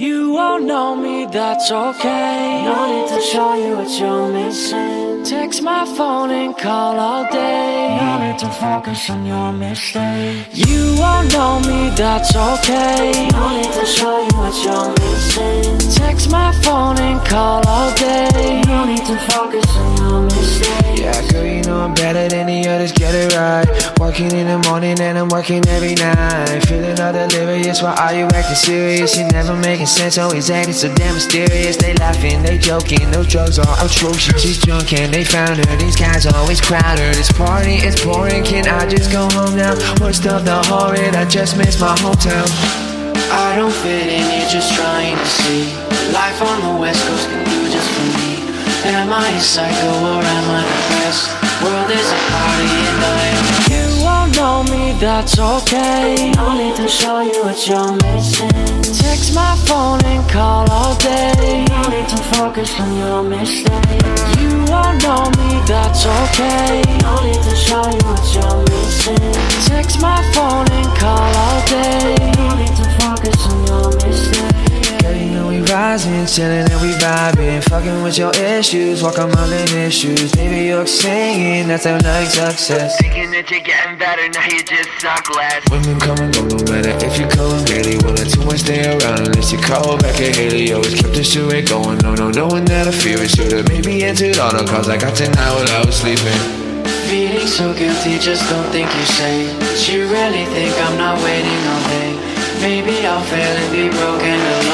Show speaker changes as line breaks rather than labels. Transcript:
You won't know me, that's okay.
No need to show you what you're missing.
Text my phone and call all day.
No need to focus on your mistakes.
You won't know me, that's okay.
No need to show you what you're missing.
Text my phone and call all day.
No need to focus on your mistakes.
Yeah, girl, you know I'm better than the others, get it right. Working in the morning and I'm working every night. Feeling all delirious, why are you acting serious? You're never making sense, always acting so damn mysterious. They laughing, they joking, those drugs are atrocious. She's drunk and they found her, these guys always crowd her This party is boring, can I just go home now? Worst of the horrid, I just miss my hometown.
I don't fit in, you're just trying to see. Life on the west coast can Am I a psycho or am I best? World is a party and I You won't know me, that's okay.
No need to show you what you're missing.
Text my phone and call all day.
No need to focus on your mistakes.
You won't know me, that's okay.
No need to show you what you're missing.
Text my phone and call
rising, chilling and we vibing. Fucking with your issues, walk on my issues. Maybe you're singing, that's how like success.
Thinking that you're getting better, now you just suck less.
Women come and go, no matter if you call them daily. One or two and stay around unless you call back a Haley. Always kept the charade going, no, no, knowing that I fear it. Should've maybe answered all the calls I got tonight while I was sleeping.
Feeling so guilty, just don't think you say. But you really think I'm not waiting all day. Maybe I'll fail and be broken alone.